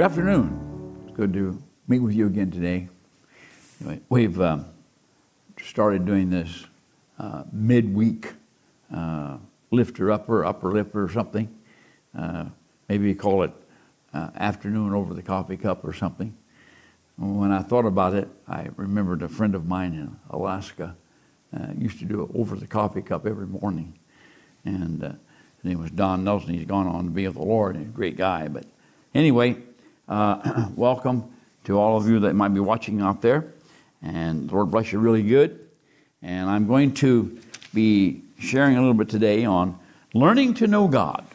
Good afternoon. It's good to meet with you again today. We've um, started doing this uh, midweek uh, lifter upper, upper lifter or something. Uh, maybe you call it uh, afternoon over the coffee cup or something. When I thought about it, I remembered a friend of mine in Alaska uh, used to do it over the coffee cup every morning. And uh, his name was Don Nelson. He's gone on to be with the Lord. He's a great guy. But anyway, uh, welcome to all of you that might be watching out there. And Lord bless you really good. And I'm going to be sharing a little bit today on learning to know God.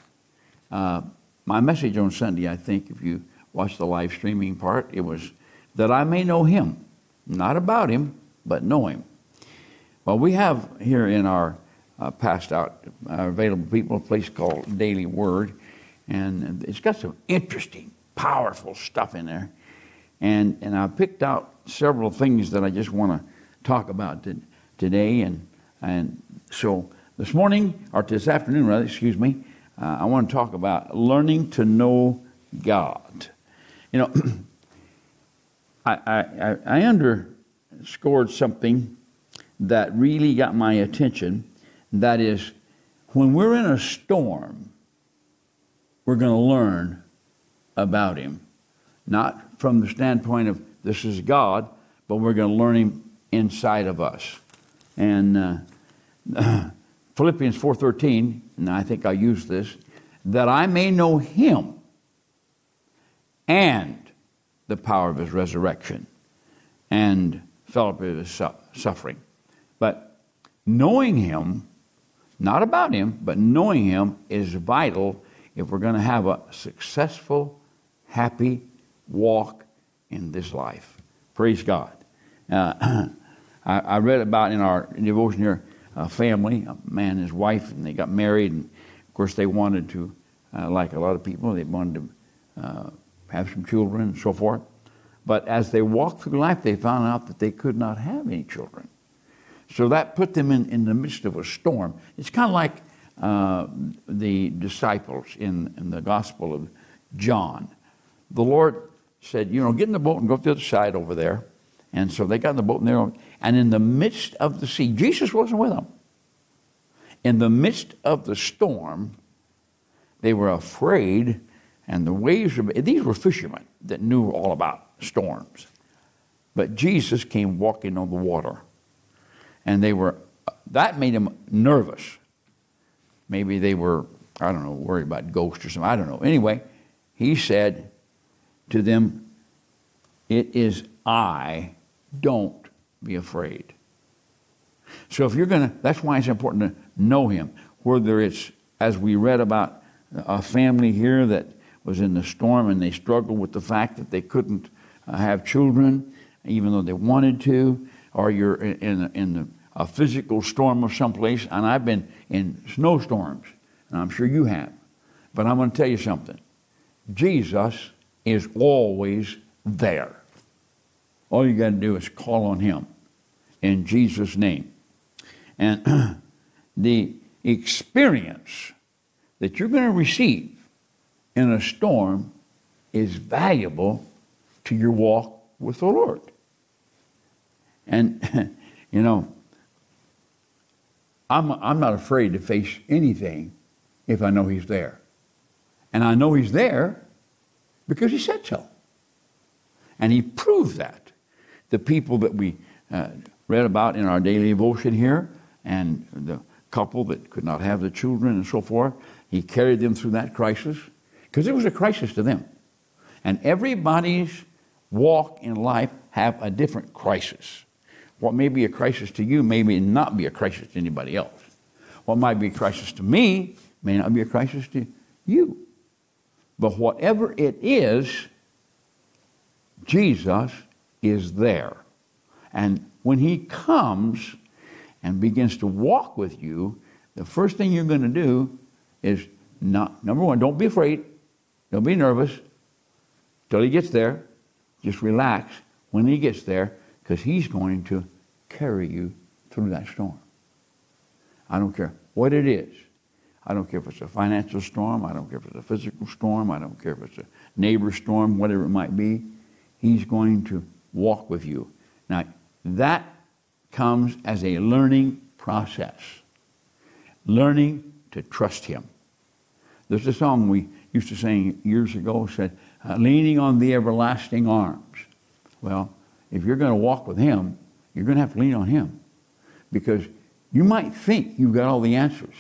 Uh, my message on Sunday, I think, if you watch the live streaming part, it was that I may know Him. Not about Him, but know Him. Well, we have here in our uh, passed out uh, available people a place called Daily Word, and it's got some interesting powerful stuff in there. And, and I picked out several things that I just want to talk about to, today. And, and so this morning, or this afternoon, rather, excuse me, uh, I want to talk about learning to know God. You know, I, I, I underscored something that really got my attention. That is, when we're in a storm, we're going to learn about him. Not from the standpoint of this is God, but we're going to learn him inside of us. And uh, Philippians 4:13, and I think I use this, that I may know him and the power of his resurrection and fellowship of his su- suffering. But knowing him, not about him, but knowing him is vital if we're going to have a successful happy walk in this life. Praise God. Uh, I, I, read about in our devotion here a family, a man and his wife, and they got married. And of course, they wanted to, uh, like a lot of people, they wanted to uh, have some children and so forth. But as they walked through life, they found out that they could not have any children. So that put them in, in the midst of a storm. It's kind of like uh, the disciples in, in the Gospel of John the Lord said, you know, get in the boat and go to the other side over there. And so they got in the boat and there, and in the midst of the sea, Jesus wasn't with them. In the midst of the storm, they were afraid, and the waves were, these were fishermen that knew all about storms. But Jesus came walking on the water. And they were, that made them nervous. Maybe they were, I don't know, worried about ghosts or something. I don't know. Anyway, he said, to them, It is I, don't be afraid. So if you're going to, that's why it's important to know him. Whether it's, as we read about a family here that was in the storm and they struggled with the fact that they couldn't uh, have children, even though they wanted to, or you're in, in a physical storm of someplace, and I've been in snowstorms, and I'm sure you have. But I'm going to tell you something. Jesus is always there. All you got to do is call on Him in Jesus' name. And the experience that you're going to receive in a storm is valuable to your walk with the Lord. And, you know, I'm, I'm not afraid to face anything if I know He's there. And I know He's there because he said so. And he proved that. The people that we uh, read about in our daily devotion here, and the couple that could not have the children and so forth, he carried them through that crisis because it was a crisis to them. And everybody's walk in life have a different crisis. What may be a crisis to you may not be a crisis to anybody else. What might be a crisis to me may not be a crisis to you. But whatever it is, Jesus is there. And when he comes and begins to walk with you, the first thing you're going to do is not, number one, don't be afraid. Don't be nervous till he gets there. Just relax. When he gets there, because He's going to carry you through that storm. I don't care what it is. I don't care if it's a financial storm. I don't care if it's a physical storm. I don't care if it's a neighbor storm, whatever it might be. He's going to walk with you. Now, that comes as a learning process. Learning to trust Him. There's a song we used to sing years ago said, uh, leaning on the everlasting arms. Well, if you're going to walk with Him, you're going to have to lean on Him. Because you might think you've got all the answers.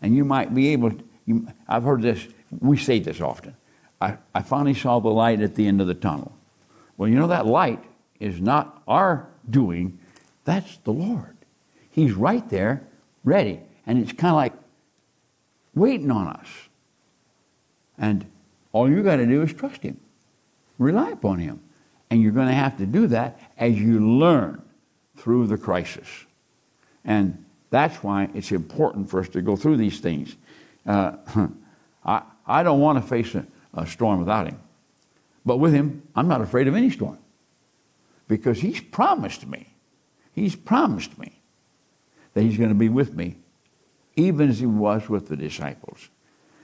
And you might be able to, you, I've heard this, we say this often. I, I finally saw the light at the end of the tunnel. Well, you know, that light is not our doing, that's the Lord. He's right there, ready. And it's kind of like waiting on us. And all you got to do is trust Him, rely upon Him. And you're going to have to do that as you learn through the crisis. And that's why it's important for us to go through these things. Uh, I, I don't want to face a, a storm without Him. But with Him, I'm not afraid of any storm because He's promised me, He's promised me that He's going to be with me, even as He was with the disciples.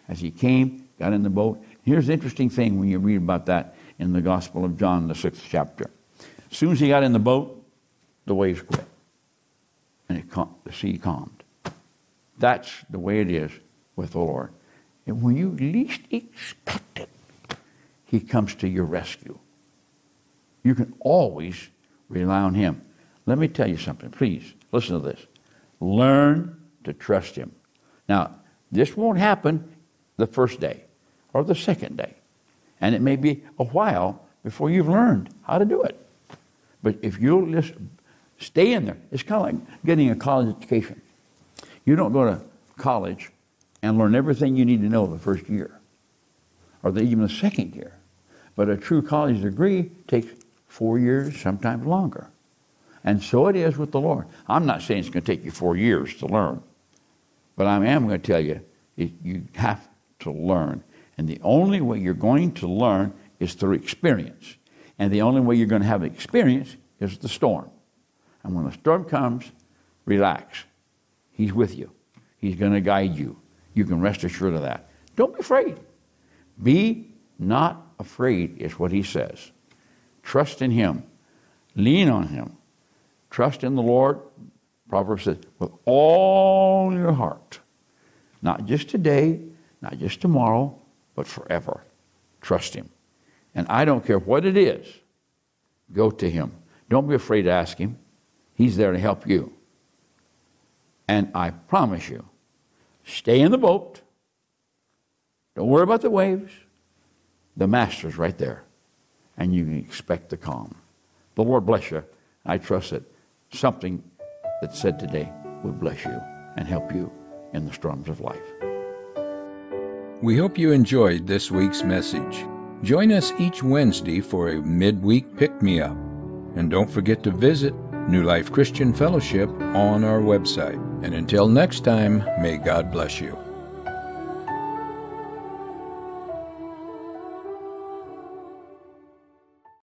As He came, got in the boat. Here's the interesting thing when you read about that in the Gospel of John, the sixth chapter. As soon as He got in the boat, the waves quit and it cal- the sea calmed. That's the way it is with the Lord. And when you least expect it, He comes to your rescue. You can always rely on Him. Let me tell you something. Please listen to this. Learn to trust Him. Now, this won't happen the first day or the second day. And it may be a while before you've learned how to do it. But if you'll just stay in there, it's kind of like getting a college education. You don't go to college and learn everything you need to know the first year or the, even the second year. But a true college degree takes four years, sometimes longer. And so it is with the Lord. I'm not saying it's going to take you four years to learn, but I am going to tell you you have to learn. And the only way you're going to learn is through experience. And the only way you're going to have experience is the storm. And when the storm comes, relax. He's with you. He's going to guide you. You can rest assured of that. Don't be afraid. Be not afraid, is what he says. Trust in him. Lean on him. Trust in the Lord. Proverbs says, with all your heart. Not just today, not just tomorrow, but forever. Trust him. And I don't care what it is, go to him. Don't be afraid to ask him. He's there to help you. And I promise you, stay in the boat. Don't worry about the waves. The master's right there. And you can expect the calm. The Lord bless you. I trust that something that's said today will bless you and help you in the storms of life. We hope you enjoyed this week's message. Join us each Wednesday for a midweek pick me up. And don't forget to visit New Life Christian Fellowship on our website. And until next time, may God bless you.